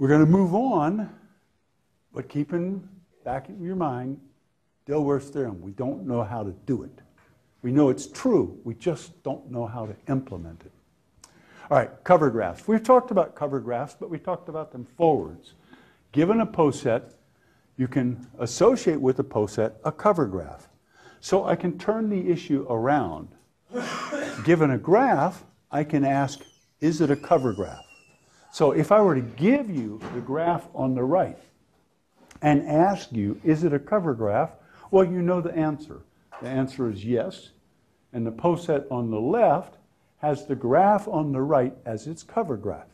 We're going to move on, but keep in back in your mind Dilworth's theorem. We don't know how to do it. We know it's true, we just don't know how to implement it. All right, cover graphs. We've talked about cover graphs, but we talked about them forwards. Given a poset, you can associate with the poset a cover graph. So I can turn the issue around. Given a graph, I can ask, is it a cover graph? So if I were to give you the graph on the right and ask you, is it a cover graph? Well, you know the answer. The answer is yes. And the poset on the left has the graph on the right as its cover graph.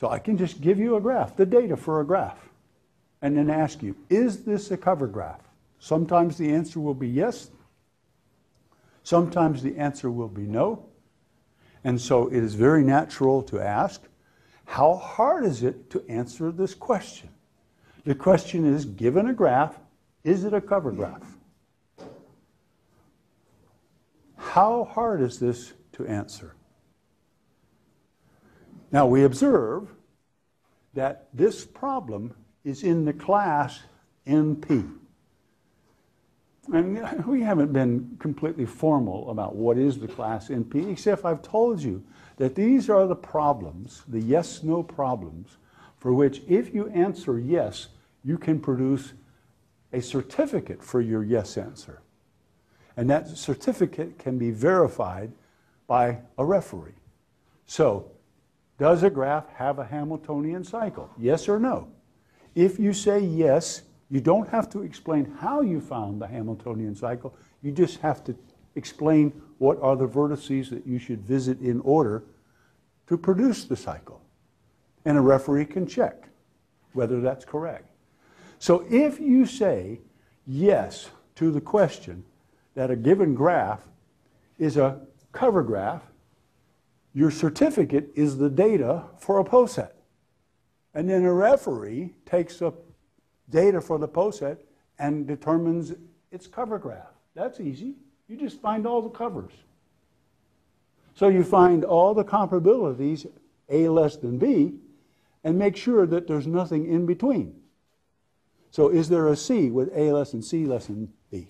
So I can just give you a graph, the data for a graph, and then ask you, is this a cover graph? Sometimes the answer will be yes. Sometimes the answer will be no. And so it is very natural to ask, how hard is it to answer this question? The question is, given a graph, is it a cover graph? How hard is this to answer? Now we observe that this problem is in the class NP. And we haven't been completely formal about what is the class NP, except I've told you that these are the problems, the yes no problems, for which if you answer yes, you can produce a certificate for your yes answer. And that certificate can be verified by a referee. So, does a graph have a Hamiltonian cycle? Yes or no? If you say yes, you don't have to explain how you found the Hamiltonian cycle. You just have to explain what are the vertices that you should visit in order to produce the cycle. And a referee can check whether that's correct. So if you say yes to the question that a given graph is a cover graph, your certificate is the data for a poset. And then a referee takes up data for the poset and determines its cover graph. That's easy. You just find all the covers. So you find all the comparabilities, A less than B, and make sure that there's nothing in between. So is there a C with A less than C less than B?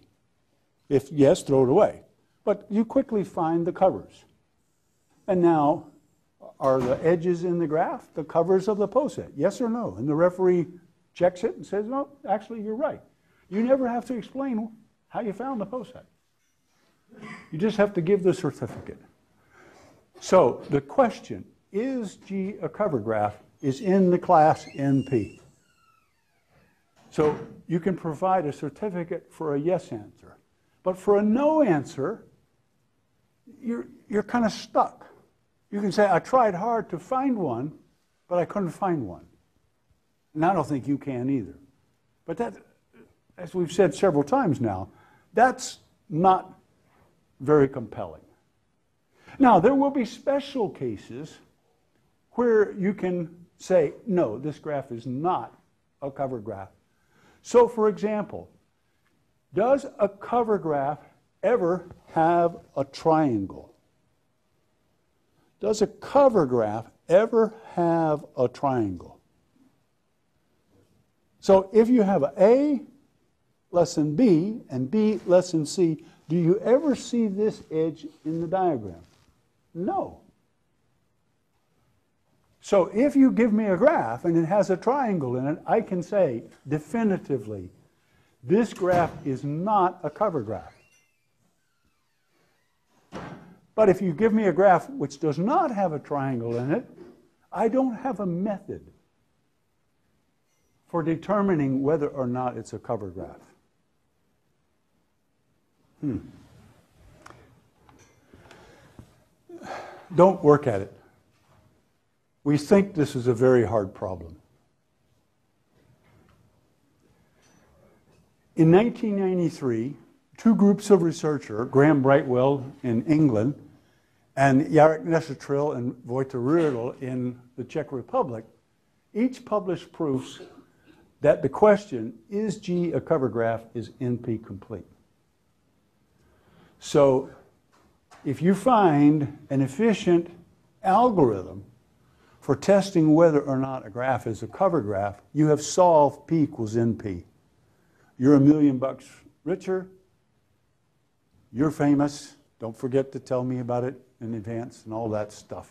If yes, throw it away. But you quickly find the covers. And now, are the edges in the graph the covers of the poset? Yes or no? And the referee checks it and says, no, actually, you're right. You never have to explain how you found the poset. You just have to give the certificate. So the question, is G a cover graph, is in the class NP. So you can provide a certificate for a yes answer. But for a no answer, you're, you're kind of stuck. You can say, I tried hard to find one, but I couldn't find one. And I don't think you can either. But that, as we've said several times now, that's not very compelling. Now, there will be special cases where you can say, no, this graph is not a cover graph. So, for example, does a cover graph ever have a triangle? Does a cover graph ever have a triangle? So if you have A less than B and B less than C, do you ever see this edge in the diagram? No. So if you give me a graph and it has a triangle in it, I can say definitively, this graph is not a cover graph. But if you give me a graph which does not have a triangle in it, I don't have a method for determining whether or not it's a cover graph. Hmm. Don't work at it. We think this is a very hard problem. In 1993, two groups of researchers, Graham Brightwell in England and Jarek Nešetřil and Vojta Rödl in the Czech Republic, each published proofs that the question, is G a cover graph, is NP complete. So if you find an efficient algorithm for testing whether or not a graph is a cover graph, you have solved P equals NP. You're a million bucks richer. You're famous. Don't forget to tell me about it in advance and all that stuff.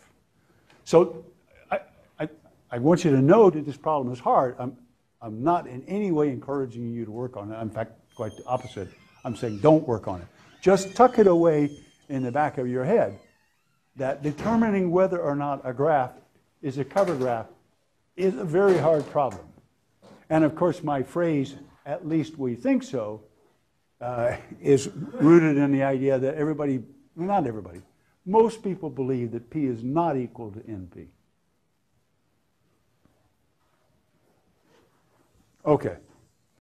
So I, I, I want you to know that this problem is hard. I'm, I'm not in any way encouraging you to work on it. In fact, quite the opposite. I'm saying don't work on it. Just tuck it away in the back of your head that determining whether or not a graph is a cover graph is a very hard problem. And of course, my phrase, at least we think so, uh, is rooted in the idea that everybody, not everybody, most people believe that P is not equal to NP. Okay.